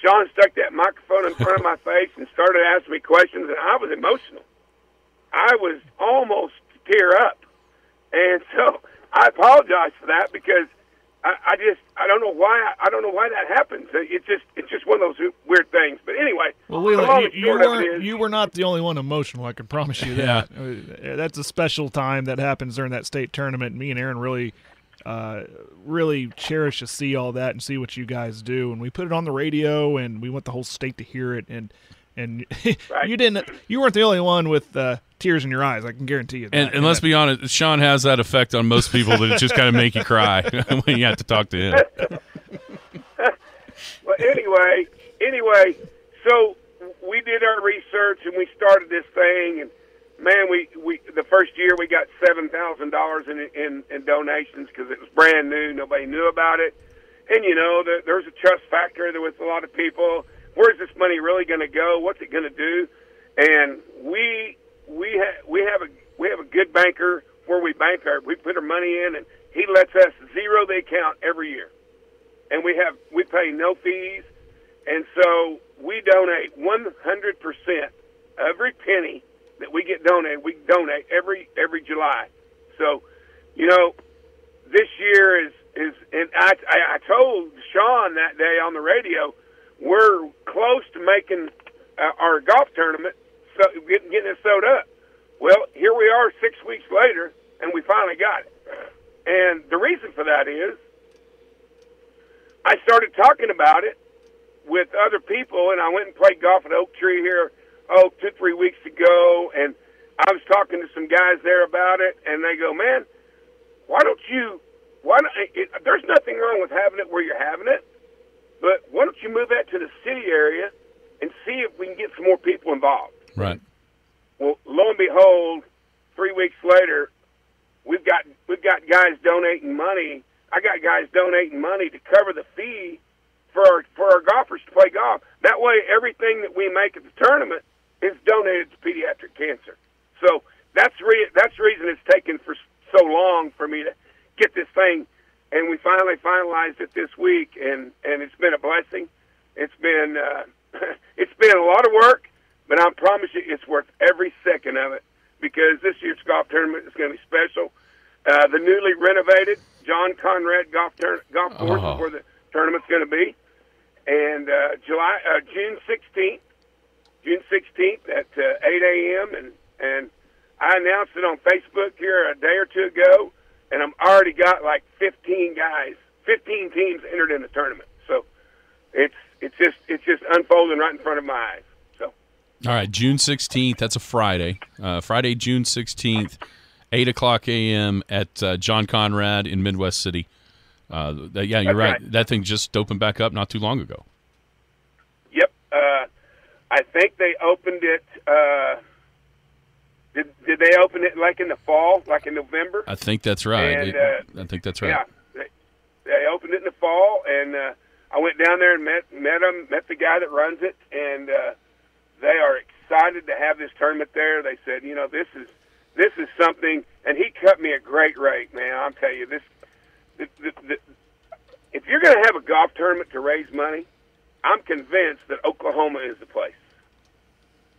Sean stuck that microphone in front of my [laughs] face and started asking me questions, and I was emotional. I was almost tear up, and so I apologize for that because I, I just I don't know why I don't know why that happens. It's just it's just one of those weird things. But anyway, Well, the Leland, you, you short of it weren't you were not the only one emotional. I can promise you that. Uh, That's a special time that happens during that state tournament. Me and Aaron really, uh, really cherish to see all that and see what you guys do. And we put it on the radio, and we want the whole state to hear it. And and [laughs] Right. you didn't. You weren't the only one with uh, tears in your eyes. I can guarantee you. That. And, and let's be honest, Sean has that effect on most people that it just kind of make you cry [laughs] when you have to talk to him. [laughs] Well, anyway, anyway, so we did our research and we started this thing, and man, we we the first year we got seven thousand dollars in in in donations because it was brand new, nobody knew about it, and you know there, there's a trust factor there with a lot of people. Where's this money really going to go? What's it going to do? And we we ha- we have a we have a good banker where we bank our we put our money in, and he lets us zero the account every year and we have we pay no fees, and so we donate 100 percent every penny that we get donated. We donate every every July. So, you know, this year is is and I I, I told Sean that day on the radio we're close to making uh, our golf tournament so getting getting it sewed up. Well, here we are six weeks later, and we finally got it. And the reason for that is I started talking about it with other people, and I went and played golf at Oak Tree here, oh, two, three weeks ago, and I was talking to some guys there about it, and they go, man, why don't you, why don't, it, there's nothing wrong with having it where you're having it, but why don't you move that to the city area and see if we can get some more people involved? Right. Well, lo and behold, three weeks later, we've got we've got guys donating money. I got guys donating money to cover the fee for our for our golfers to play golf. That way, everything that we make at the tournament is donated to pediatric cancer. So that's re- that's the reason it's taken for so long for me to get this thing, and we finally finalized it this week, and and it's been a blessing. It's been uh, [clears throat] it's been a lot of work, but I promise you, it's worth every second of it because this year's golf tournament is going to be special. Uh, the newly renovated John Conrad Golf Tur- Golf Course Oh. is where the tournament's going to be, and uh, July uh, June sixteenth, June sixteenth at uh, eight a.m. and and I announced it on Facebook here a day or two ago, and I'm already got like fifteen guys, fifteen teams entered in the tournament. So it's it's just it's just unfolding right in front of my eyes. So All right, June 16th. That's a Friday. Uh, Friday, June 16th, 8 o'clock a.m. at uh, John Conrad in Midwest City. Uh, yeah, you're right. right. That thing just opened back up not too long ago. Yep. Uh, I think they opened it. Did Did they open it like in the fall, like in November? I think that's right. And, It- uh, I think that's right. Yeah. They, they opened it in the fall, and uh, I went down there and met met them, met the guy that runs it, and uh, they are excited to have this tournament there. They said, you know, this is this is something, and he cut me a great rate, man. I'm telling you this. The, the, the, if you're going to have a golf tournament to raise money, I'm convinced that Oklahoma is the place.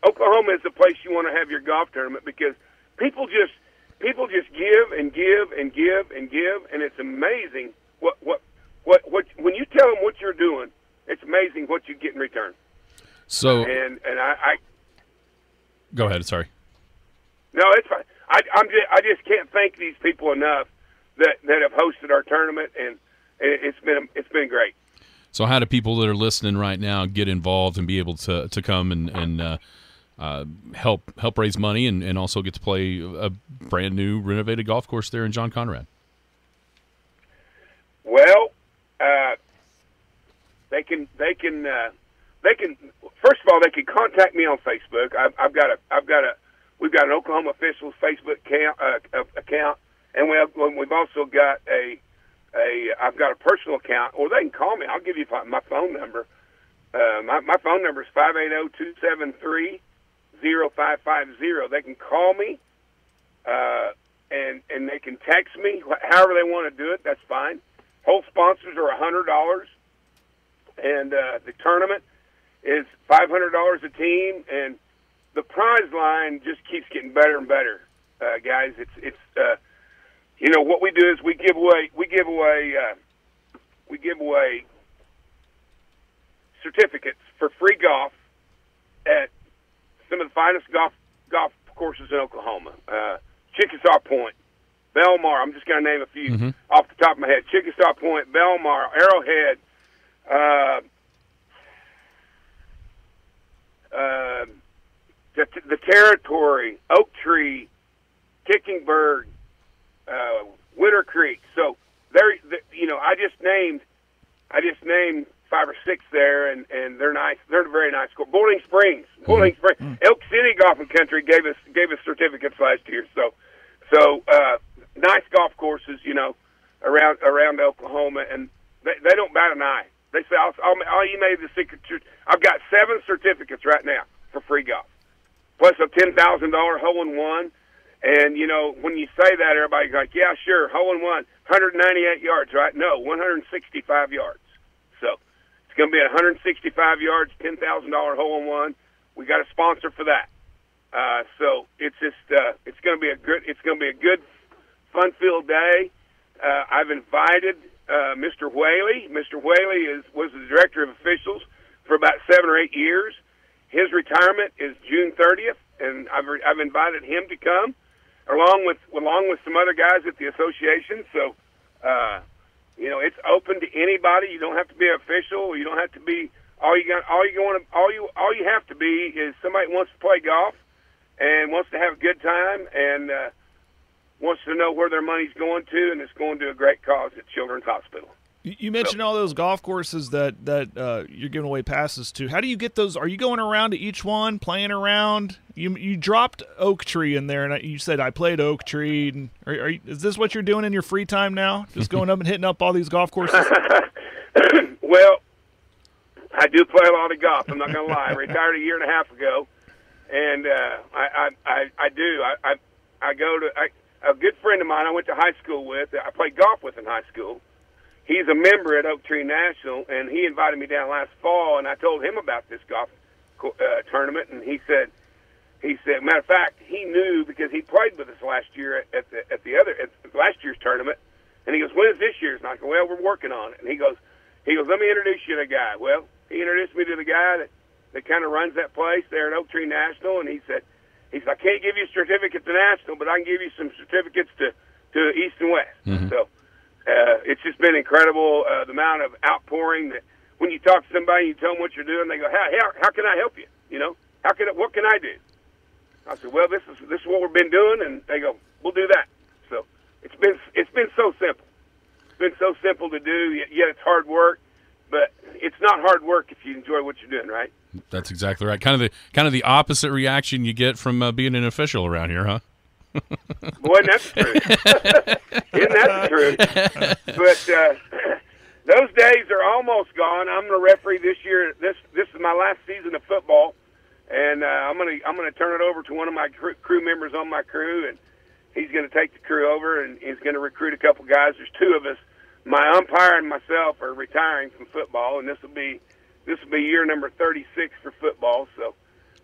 Oklahoma is the place you want to have your golf tournament because people just people just give and give and give and give, and it's amazing what what what what when you tell them what you're doing, it's amazing what you get in return. So And and I, I go ahead. Sorry. no, it's fine. I I'm just I just can't thank these people enough that that have hosted our tournament, and it, it's been it's been great. So how do people that are listening right now get involved and be able to to come and and uh, uh, help help raise money and, and also get to play a brand new renovated golf course there in John Conrad? Well, uh, they can they can uh, they can first of all they can contact me on Facebook. I've, I've got a I've got a we've got an Oklahoma officials Facebook account uh, account, and we have, we've also got a a I've got a personal account, or they can call me. I'll give you my phone number. Uh, my my phone number is five eight zero two seven three zero five five zero. They can call me, uh, and and they can text me. However they want to do it, that's fine. Whole sponsors are a hundred dollars, and uh, the tournament is five hundred dollars a team, and the prize line just keeps getting better and better, uh, guys. It's it's uh, you know what we do is we give away we give away uh, we give away certificates for free golf at some of the finest golf golf courses in Oklahoma. Uh, Chickasaw Point, Belmar. I'm just going to name a few Mm-hmm. off the top of my head. Chickasaw Point, Belmar, Arrowhead. Uh, uh, the, the territory, Oak Tree, Kickingbird, uh, Winter Creek. So there, the, you know, I just named, I just named five or six there, and and they're nice. They're very nice. course. Boiling Springs, Boiling Springs, Elk City Golf and Country gave us gave us certificates last year. So, so uh, nice golf courses, you know, around around Oklahoma, and they, they don't bat an eye. They say, I'll, I'll, I'll email you the secret. I've got seven certificates right now for free golf, plus a ten thousand dollar hole in one. And you know, when you say that, everybody's like, "Yeah, sure, hole in one, 198 yards, right?" No, 165 yards. It's going to be 165 yards, ten thousand dollar hole in one. We got a sponsor for that. Uh, so it's just uh, it's going to be a good it's going to be a good fun filled day. Uh, I've invited uh, Mr. Whaley. Mr. Whaley is was the director of officials for about seven or eight years. His retirement is June 30th, and I've I've invited him to come along with along with some other guys at the association. So, uh, you know, it's open to anybody. You don't have to be official. You don't have to be all you got. All you want all you all you have to be is somebody wants to play golf and wants to have a good time and uh, wants to know where their money's going to, and it's going to a great cause at Children's Hospital. You mentioned all those golf courses that that uh, you're giving away passes to. How do you get those? Are you going around to each one, playing around? You you dropped Oak Tree in there, and I- you said I played Oak Tree. And are, are you, is this what you're doing in your free time now? Just going up and hitting up all these golf courses? [laughs] well, I do play a lot of golf. I'm not going to lie. I retired a year and a half ago, and uh, I, I I I do. I I, I go to I, a good friend of mine. I went to high school with. I played golf with in high school. He's a member at Oak Tree National, and he invited me down last fall, and I told him about this golf co- uh, tournament, and he said. He said, matter of fact, he knew because he played with us last year at, at the at the other at last year's tournament, and he goes, "When is this year's?" And I go, "Well, we're working on it." And he goes, "He goes, let me introduce you to a guy." Well, he introduced me to the guy that that kind of runs that place there at Oak Tree National, and he said, "He said I can't give you a certificate to National, but I can give you some certificates to to East and West." So uh, it's just been incredible uh, the amount of outpouring that when you talk to somebody, you tell them what you're doing, they go, "How how, how can I help you?" You know, how can I, what can I do? I said, "Well, this is this is what we've been doing," and they go, "We'll do that." So it's been it's been so simple. It's been so simple to do. Yet, it's hard work, but it's not hard work if you enjoy what you're doing, right? That's exactly right. Kind of the kind of the opposite reaction you get from uh, being an official around here, huh? Boy, that's truth. [laughs] Isn't that truth? But uh, [laughs] those days are almost gone. I'm the referee this year. This this is my last season of football, and uh, I'm gonna I'm gonna turn it over to one of my crew, crew members on my crew, and he's gonna take the crew over, and he's gonna recruit a couple guys. There's two of us. My umpire and myself are retiring from football, and this will be this will be year number 36 for football. So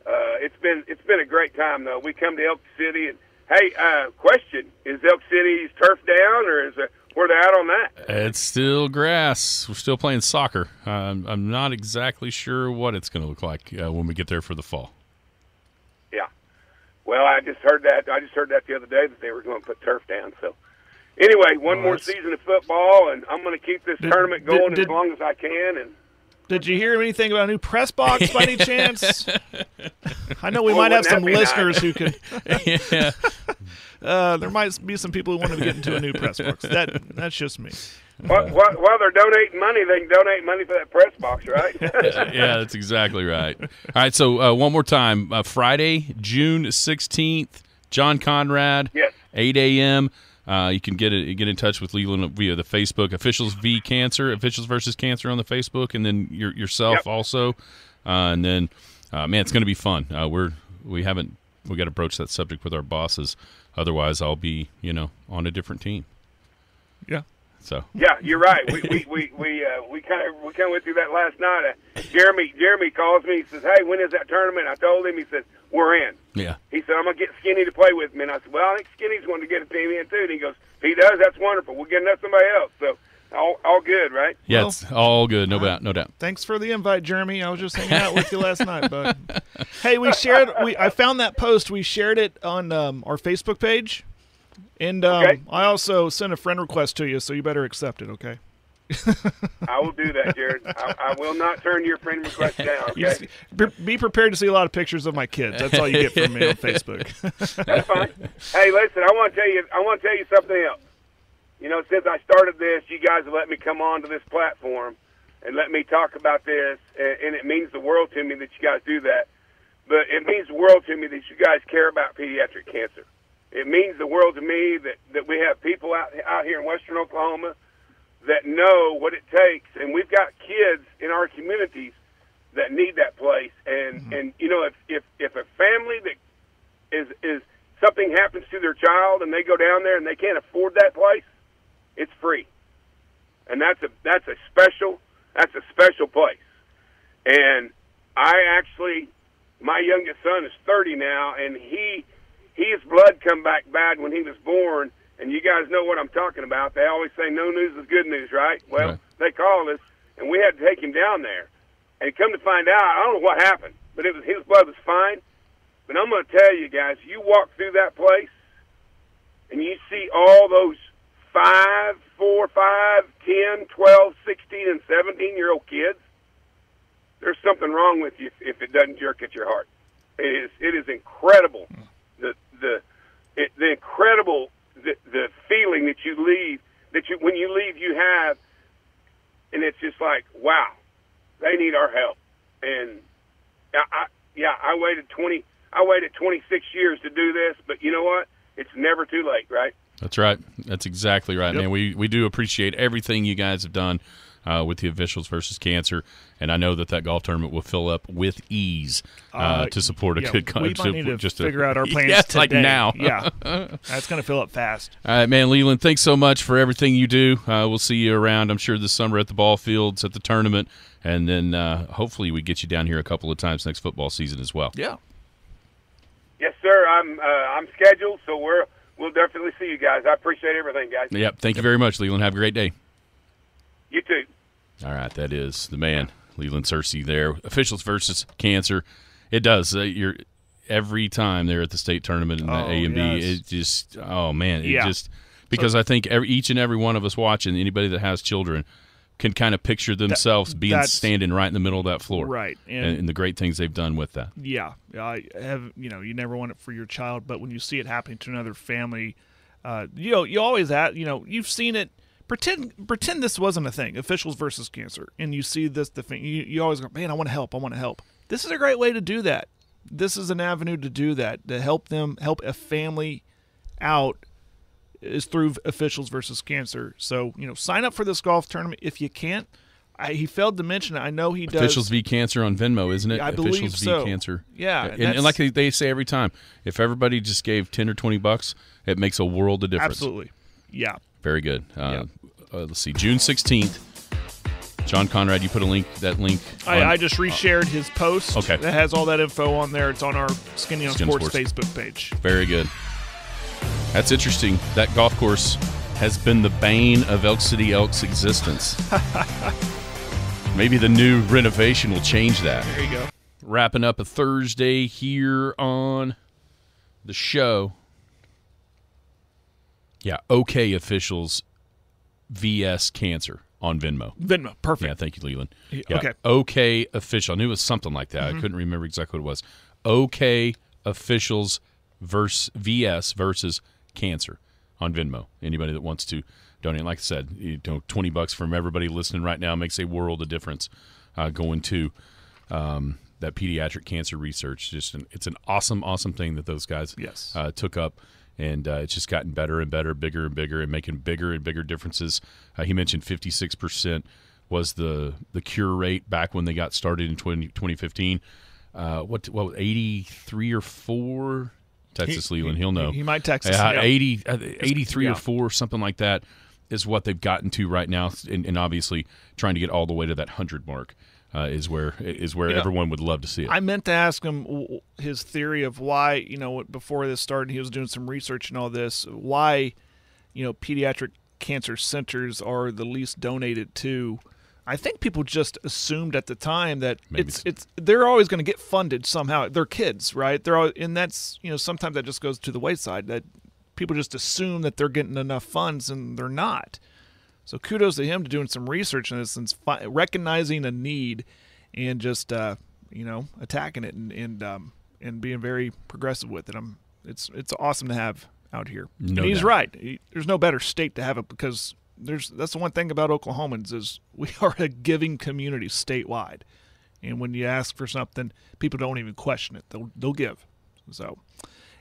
uh, it's been it's been a great time though. We come to Elk City and hey, uh, question: Is Elk City's turf down, or is it where they at on that? It's still grass. We're still playing soccer. Um, I'm not exactly sure what it's going to look like uh, when we get there for the fall. Yeah. Well, I just heard that. I just heard that the other day that they were going to put turf down. So anyway, one Oh, more that's- season of football, and I'm going to keep this Did- tournament going did- as long as I can. And Did you hear anything about a new press box by any [laughs] chance? I know we Oh, might have some that be nice? listeners who could. [laughs] [laughs] yeah. Uh, there might be some people who want to get into a new press box. That that's just me. while, while, while they're donating money, they can donate money for that press box, right? [laughs] yeah, that's exactly right. All right, so uh, one more time. Uh, Friday, June 16th, John Conrad, Yes. 8 a.m. Uh, you can get it, get in touch with Leland via the Facebook officials v cancer officials versus cancer on the Facebook, and then your, yourself Yep. also, uh, and then uh, man, it's going to be fun. Uh, we're we haven't we got to broach that subject with our bosses, otherwise I'll be you know on a different team. Yeah. So Yeah, you're right. We we we we uh, we kind of we kind of went through that last night. Uh, Jeremy Jeremy calls me. He says, "Hey, when is that tournament?" I told him. He says, "We're in." yeah, He said, "I'm gonna get Skinny to play with me." And I said, "Well, I think Skinny's going to get a team in too." And he goes, "If he does, that's wonderful. We'll get enough somebody else." So all all good, right? yeah, Well, it's all good, no doubt, no doubt. Thanks for the invite, Jeremy. I was just hanging out with you last night, bud. [laughs] Hey, we shared. We I found that post. We shared it on um, our Facebook page, and um, Okay. I also sent a friend request to you, so you better accept it. Okay. I will do that, Jared. I, I will not turn your friend request [laughs] down. Okay, just- be- be prepared to see a lot of pictures of my kids. That's all you get from me on [laughs] Facebook. that's fine. Hey, listen, I want to tell you. I want to tell you something else. You know, since I started this, you guys have let me come on to this platform and let me talk about this, and, and it means the world to me that you guys do that. But it means the world to me that you guys care about pediatric cancer. It means the world to me that, that we have people out out here in Western Oklahoma that know what it takes, and we've got kids in our communities that need that place. And mm-hmm. and you know, if if if a family that is is something happens to their child and they go down there and they can't afford that place, it's free. And that's a that's a special that's a special place. And I actually my youngest son is 30 now and he his blood come back bad when he was born and you guys know what I'm talking about. They always say no news is good news, right? Well, Right. they called us and we had to take him down there. And come to find out, I don't know what happened, but it was his blood was fine. But I'm going to tell you guys, you walk through that place and you see all those five, four, five, ten, twelve, sixteen, and 17 year old kids. There's something wrong with you if, if it doesn't jerk at your heart. It is, it is incredible. The, the, it, the incredible, the, the feeling that you leave, that you, when you leave, you have, and it's just like, wow, they need our help. And I, I yeah, I waited 20, I waited 26 years to do this, but you know what? It's never too late, right? That's right. That's exactly right, Yep. man. We we do appreciate everything you guys have done uh, with the officials versus cancer, and I know that that golf tournament will fill up with ease uh, Uh, to support a yeah, good. we might need to just figure out our [laughs] plans Yeah, it's like now. yeah, [laughs] that's going to fill up fast. All right, man, Leland. Thanks so much for everything you do. Uh, we'll see you around. I'm sure this summer at the ball fields, at the tournament, and then uh, hopefully we get you down here a couple of times next football season as well. Yeah. Yes, sir. I'm uh, I'm scheduled, so we're we'll definitely see you guys. I appreciate everything, guys. Yep. Thank you very much, Leland. Have a great day. You too. All right, that is the man, Leland Cersei. There, officials versus cancer. It does. Uh, you're every time they're at the state tournament in the Oh, A and B. yes. It just, oh man, it Yeah. just because I think every, each and every one of us watching, anybody that has children, can kind of picture themselves being standing right in the middle of that floor, Right, And, and- and the great things they've done with that. Yeah, I have. You know, you never want it for your child, but when you see it happening to another family, uh, you know, you always at. You know, you've seen it. Pretend, pretend this wasn't a thing. Officials versus cancer, and you see this. The thing you, you always go, man, I want to help. I want to help. This is a great way to do that. This is an avenue to do that to help them help a family out is through officials versus cancer. So you know, sign up for this golf tournament if you can't. I, he failed to mention it. I know he does. Officials v Cancer on Venmo, isn't it? I believe Officials so. v Cancer. Yeah, and, and like they- they say every time, if everybody just gave ten or twenty bucks, it makes a world of difference. Absolutely. Yeah. Very good. Uh, uh, let's see, June sixteenth. John Conrad, you put a link. That link. I, on- I just reshared his post. Okay. That has all that info on there. It's on our Skinny on Skinny Sports, Sports. Facebook page. Very good. That's interesting. That golf course has been the bane of Elk City Elk's existence. [laughs] Maybe the new renovation will change that. There you go. Wrapping up a Thursday here on the show. Yeah, OK officials VS cancer on Venmo. Venmo. Perfect. Yeah, thank you, Leland. Yeah, okay. OK official. I knew it was something like that. I mm-hmm. couldn't remember exactly what it was. OK officials versus VS versus cancer on Venmo. Anybody that wants to donate, like I said, you know, twenty bucks from everybody listening right now makes a world of difference. Uh, going to um, that pediatric cancer research, just an, it's an awesome, awesome thing that those guys Yes. uh, took up, and uh, it's just gotten better and better, bigger and bigger, and making bigger and bigger differences. Uh, he mentioned fifty six percent was the the cure rate back when they got started in 20, 2015. Uh, what what eighty three or four? Texas He- Leland, he- he'll know. he might text us, yeah. 80, uh, 83 yeah. or four, something like that, is what they've gotten to right now, and, and obviously trying to get all the way to that hundred mark uh, is where is where You know, everyone would love to see it. I meant to ask him his theory of why, you know, before this started, he was doing some research and all this, why, you know, pediatric cancer centers are the least donated to. I think people just assumed at the time that Maybe it's it's they're always going to get funded somehow. They're kids, right? They're all, and that's you know sometimes that just goes to the wayside. That people just assume that they're getting enough funds and they're not. So kudos to him to doing some research on this and fi- recognizing a need and just uh, you know attacking it and and um, and being very progressive with it. I'm it's it's awesome to have out here. No and he's doubt. right. He- there's no better state to have it because there's that's the one thing about Oklahomans is we [laughs] are a giving community statewide, and when you ask for something, people don't even question it. They'll they'll give. So,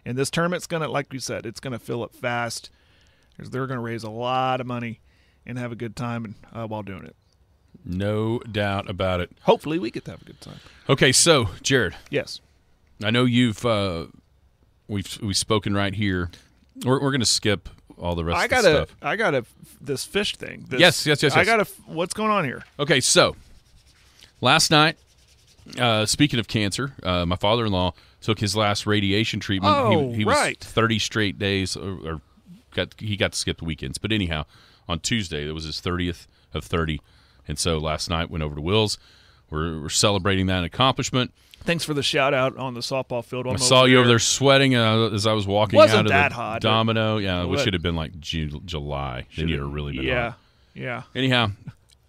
and this tournament's gonna, like we said, it's gonna fill up fast. 'cause They're gonna raise a lot of money and have a good time and, uh, while doing it. no doubt about it. Hopefully, we get to have a good time. Okay, so Jared, Yes. I know you've uh, we've we've spoken right here. We're, we're going to skip all the rest I of the got a, stuff. I got a this fish thing. This, Yes, yes, yes, I got a. What's going on here? Okay, so last night, uh, speaking of cancer, uh, my father-in-law took his last radiation treatment. Oh, he, he was right. thirty straight days, or, or got he got to skip the weekends. But anyhow, on Tuesday it was his thirtieth of thirty, and so last night went over to Will's. We're, we're celebrating that accomplishment. Thanks for the shout out on the softball field. I saw you over there sweating uh, as I was walking Wasn't out of that the hot. Domino. Yeah, which should have been like Ju- July. You'd have really been Yeah, hot. yeah. Anyhow,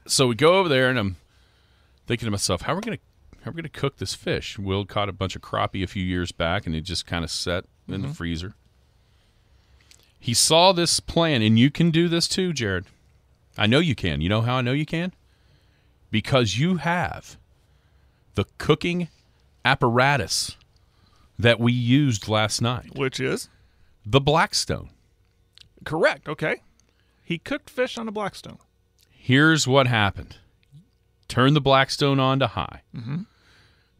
so we go over there, and I'm thinking to myself, how are we gonna how are we gonna cook this fish? Will caught a bunch of crappie a few years back, and it just kind of set in Mm-hmm. the freezer. He saw this plan, and you can do this too, Jared. I know you can. You know how I know you can? Because you have the cooking apparatus that we used last night, Which is the Blackstone. correct. Okay. He cooked fish on a Blackstone. here's what happened turn the blackstone on to high mm-hmm.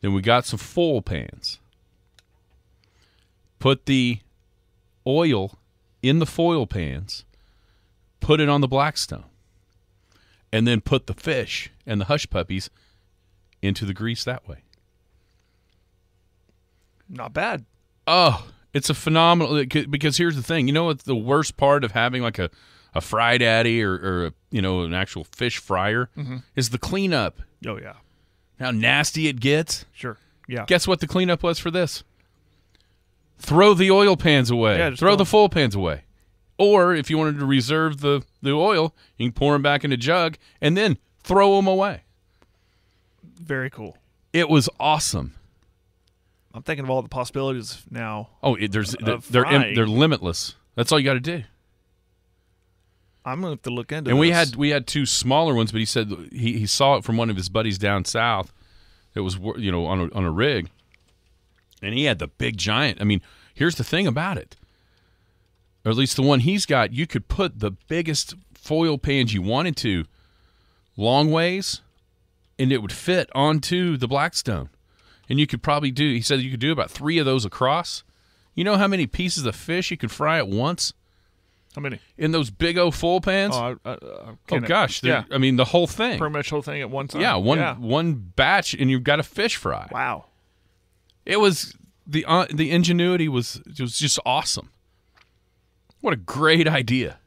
then we got some foil pans put the oil in the foil pans put it on the blackstone and then put the fish and the hush puppies into the grease that way Not bad. Oh, it's a phenomenal because here's the thing. You know what the worst part of having like a, a fry daddy or, or a, you know an actual fish fryer mm-hmm. is the cleanup. Oh yeah. How nasty it gets. Sure. Yeah. Guess what the cleanup was for this? Throw the oil pans away. Yeah, Throw the full pans away. Or if you wanted to reserve the, the oil, you can pour them back in a jug and then throw them away. Very cool. It was awesome. I'm thinking of all the possibilities now. Oh, it, there's they're frying. they're limitless. That's all you got to do. I'm gonna have to look into. It. And we this. had we had two smaller ones, but he said he, he saw it from one of his buddies down south. It was you know on a, on a rig, and he had the big giant. I mean, here's the thing about it, or at least the one he's got. You could put the biggest foil pans you wanted to, long ways, and it would fit onto the Blackstone, and you could probably do. He said you could do about three of those across. You know how many pieces of fish you could fry at once how many? in those big old full pans? Oh, I, I, I Oh gosh, yeah. I mean the whole thing. Pretty much whole thing at one time. yeah, one Yeah. one batch, and you've got a fish fry. Wow. It was the uh, the ingenuity was it was just awesome. What a great idea!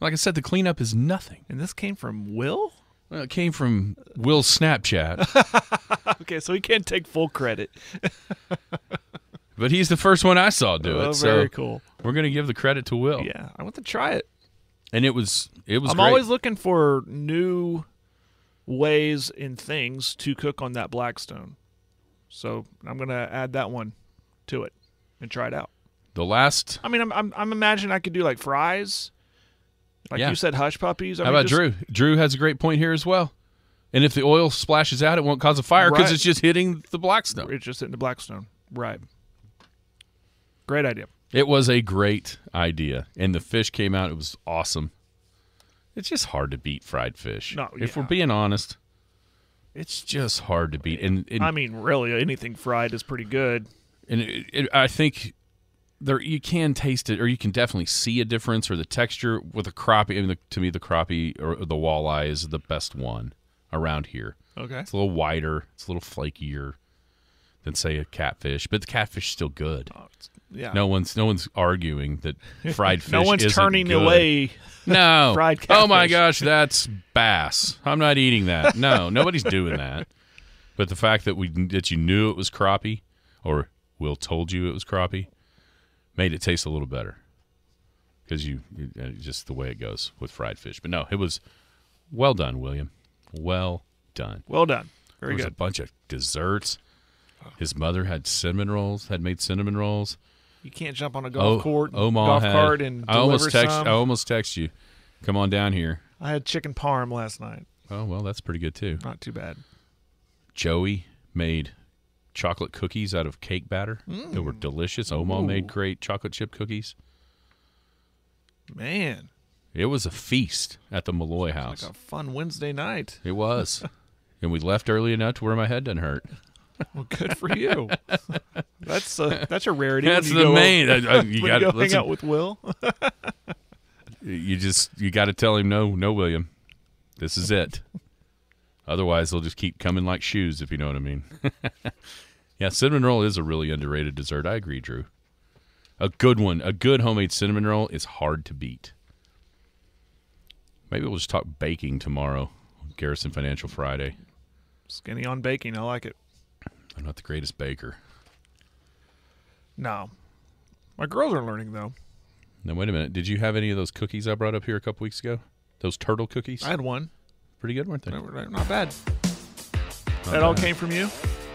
Like I said, the cleanup is nothing. And this came from Will. Well, it came from Will's Snapchat, [laughs] Okay, so he can't take full credit. [laughs] but he's the first one I saw do it. Oh, so very cool. we're gonna give the credit to Will. Yeah, I want to try it. and it was it was. I'm great. always looking for new ways and things to cook on that Blackstone. So I'm gonna add that one to it and try it out. The last. I mean, I'm I'm, I'm imagining I could do like fries, like Yeah. you said, hush puppies. I How mean, about just- Drew? Drew has a great point here as well. And if the oil splashes out, it won't cause a fire because Right. it's just hitting the Blackstone. It's just hitting the Blackstone. Right. Great idea. It was a great idea, and the fish came out. It was awesome. It's just hard to beat fried fish. No, if we're being honest, it's just hard to beat. And, and I mean, really, anything fried is pretty good. and it, it, I think there you can taste it, or you can definitely see a difference, or the texture with the crappie. I mean, the, to me, the crappie or the walleye is the best one around here. Okay. It's a little wider, it's a little flakier than say a catfish, but the catfish is still good. Oh, yeah. No one's no one's arguing that [laughs] fried fish. no one's turning good. away. No. [laughs] fried Catfish. Oh my gosh, that's bass. I'm not eating that. No, [laughs] nobody's doing that. But the fact that we that you knew it was crappie, or Will told you it was crappie, made it taste a little better. Because you, you uh, just the way it goes with fried fish. But no, it was well done, William. Well done. Well done. Very there was good. a bunch of desserts. His mother had cinnamon rolls. Had made cinnamon rolls. You can't jump on a golf Oh, court, Omaha golf had- cart, and I almost text. some. I almost text you. Come on down here. I had chicken parm last night. Oh well, that's pretty good too. Not too bad. Joey made chocolate cookies out of cake batter. They were mm. delicious. Oma made great chocolate chip cookies. Man, It was a feast at the Malloy house. like a fun Wednesday night. It was. and we left early enough to where my head didn't hurt. [laughs] Well, good for you. [laughs] that's a, that's a rarity. That's you the go- main. I- I- you [laughs] got go to hang out with Will. You just you got to tell him no, no, William. This is it. Otherwise, they'll just keep coming like shoes, if you know what I mean. [laughs] yeah, cinnamon roll is a really underrated dessert. I agree, Drew. A good one, a good homemade cinnamon roll is hard to beat. Maybe we'll just talk baking tomorrow. Garrison Financial Friday. Skinny on baking. I like it. I'm not the greatest baker. No, my girls are learning though. Now wait a minute. Did you have any of those cookies I brought up here a couple weeks ago? Those turtle cookies? I had one. Pretty good, weren't they? They were Not bad. that all came from you.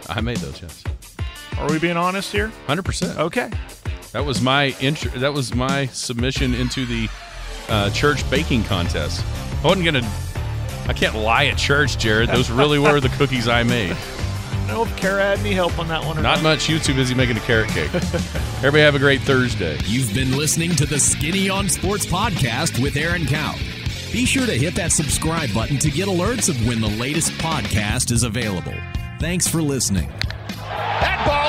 I made those. Yes, Are we being honest here? hundred percent. Okay. That was my intro. That was my submission into the uh, church baking contest. I wasn't gonna. I can't lie at church, Jared. Those really were the cookies I made. I [laughs] don't know if Kara had any help on that one or Not not. much. You too busy making a carrot cake. [laughs] Everybody have a great Thursday. You've been listening to the Skinny on Sports podcast with Aaron Cow. Be sure to hit that subscribe button to get alerts of when the latest podcast is available. Thanks for listening. That ball